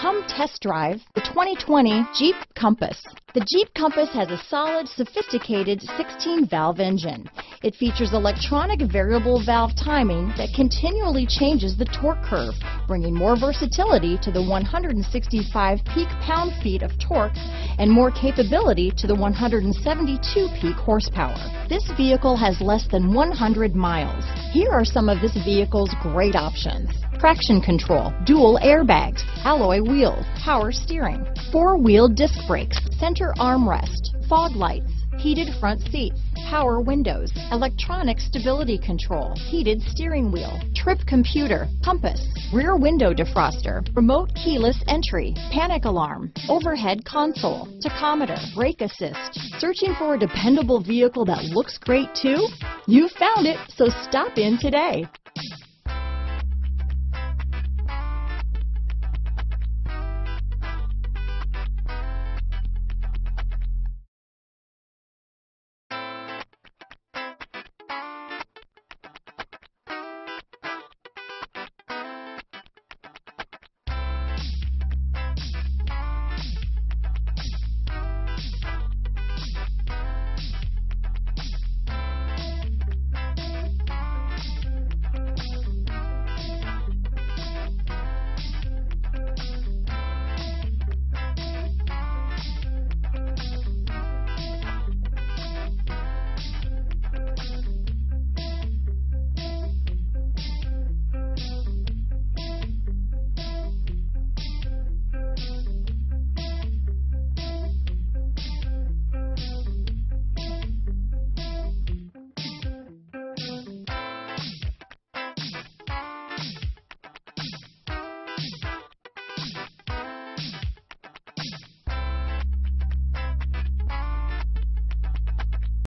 Come test drive the 2020 Jeep Compass. The Jeep Compass has a solid, sophisticated 16-valve engine. It features electronic variable valve timing that continually changes the torque curve, bringing more versatility to the 165 peak pound-feet of torque and more capability to the 172 peak horsepower. This vehicle has less than 100 miles. Here are some of this vehicle's great options traction control, dual airbags, alloy wheels, power steering, four-wheel disc brakes, center armrest, fog lights, heated front seats, power windows, electronic stability control, heated steering wheel, trip computer, compass, rear window defroster, remote keyless entry, panic alarm, overhead console, tachometer, brake assist. Searching for a dependable vehicle that looks great too? You found it, so stop in today.